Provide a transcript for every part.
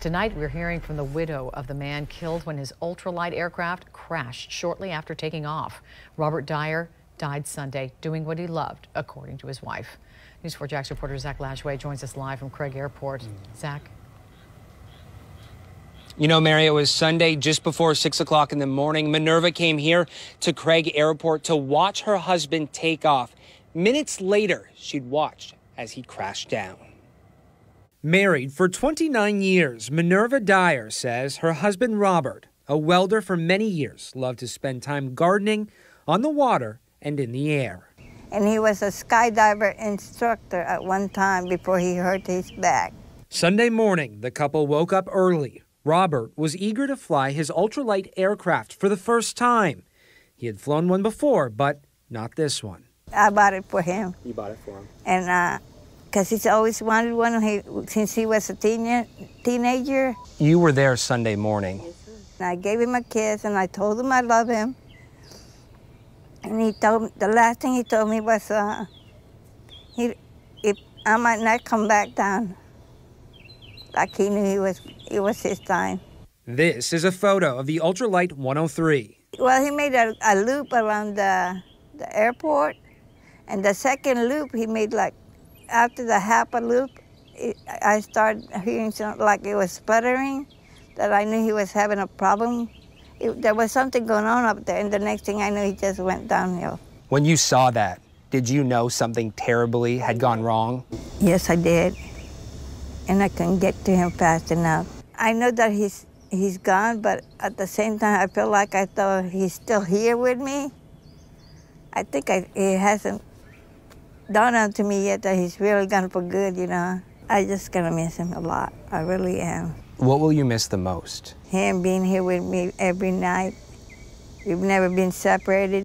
Tonight, we're hearing from the widow of the man killed when his ultralight aircraft crashed shortly after taking off. Robert Dyer died Sunday doing what he loved, according to his wife. News 4 Jax reporter Zach Lashway joins us live from Craig Airport. Zach. You know, Mary, it was Sunday just before 6 o'clock in the morning. Minerva came here to Craig Airport to watch her husband take off. Minutes later, she'd watched as he crashed down. Married for 29 years, Minerva Dyer says her husband Robert, a welder for many years, loved to spend time gardening, on the water, and in the air. And he was a skydiver instructor at one time before he hurt his back. Sunday morning, the couple woke up early. Robert was eager to fly his ultralight aircraft for the first time. He had flown one before, but not this one. I bought it for him. You bought it for him? And uh, because he's always wanted one he, since he was a teen, teenager. You were there Sunday morning. And I gave him a kiss and I told him I love him. And he told me, the last thing he told me was, uh, he, if I might not come back down. Like he knew he was, it was his time. This is a photo of the Ultralight 103. Well, he made a, a loop around the, the airport. And the second loop, he made like after the HAPA loop, it, I started hearing something like it was sputtering, that I knew he was having a problem. It, there was something going on up there, and the next thing I knew, he just went downhill. When you saw that, did you know something terribly had gone wrong? Yes, I did. And I couldn't get to him fast enough. I know that he's he's gone, but at the same time, I feel like I thought he's still here with me. I think I, he hasn't dawned on to me yet that he's really gone for good, you know. I just gonna miss him a lot. I really am. What will you miss the most? Him being here with me every night. We've never been separated.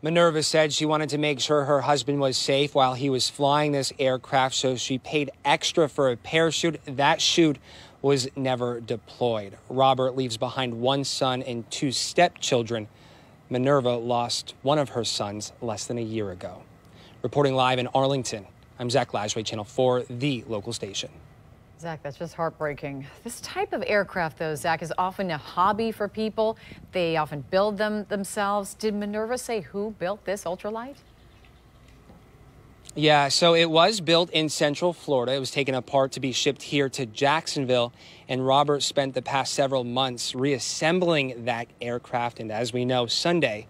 Minerva said she wanted to make sure her husband was safe while he was flying this aircraft, so she paid extra for a parachute. That chute was never deployed. Robert leaves behind one son and two stepchildren. Minerva lost one of her sons less than a year ago. Reporting live in Arlington, I'm Zach Lashway, Channel 4, the local station. Zach, that's just heartbreaking. This type of aircraft, though, Zach, is often a hobby for people. They often build them themselves. Did Minerva say who built this ultralight? Yeah, so it was built in Central Florida. It was taken apart to be shipped here to Jacksonville. And Robert spent the past several months reassembling that aircraft. And as we know, Sunday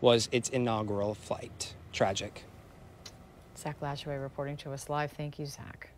was its inaugural flight. Tragic. Zach Lashway reporting to us live. Thank you, Zach.